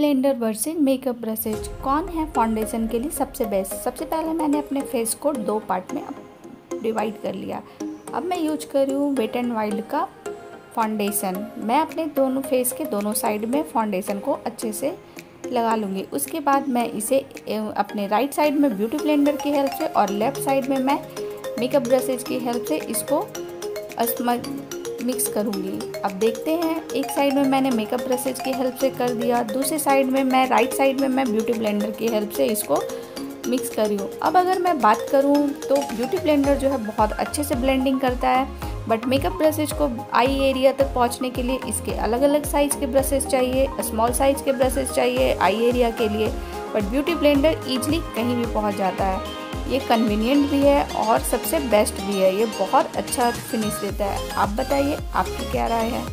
Blender versus makeup brushes कौन है foundation के लिए सबसे बेस्ट सबसे पहले मैंने अपने फेस को दो पार्ट में डिवाइड कर लिया। अब मैं यूज़ कर रही हूँ वेट एंड वाइल्ड का फाउंडेशन मैं अपने दोनों फेस के दोनों साइड में फाउंडेशन को अच्छे से लगा लूँगी। उसके बाद मैं इसे अपने राइट साइड में ब्यूटी ब्लेंडर की हेल्प से और लेफ़्ट साइड में मैं मेकअप ब्रशेज की हेल्प से इसको मिक्स करूँगी। अब देखते हैं, एक साइड में मैंने मेकअप ब्रशेज की हेल्प से कर दिया, दूसरे साइड में मैं राइट साइड में मैं ब्यूटी ब्लेंडर की हेल्प से इसको मिक्स करी हूँ। अब अगर मैं बात करूँ तो ब्यूटी ब्लेंडर जो है बहुत अच्छे से ब्लेंडिंग करता है बट मेकअप ब्रशेज को आई एरिया तक पहुँचने के लिए इसके अलग अलग साइज़ के ब्रशेज चाहिए स्मॉल साइज़ के ब्रशेज चाहिए आई एरिया के लिए बट ब्यूटी ब्लेंडर ईजिली कहीं भी पहुँच जाता है। ये कन्वीनियंट भी है और सबसे बेस्ट भी है। ये बहुत अच्छा फिनिश देता है। आप बताइए, आपकी क्या राय है?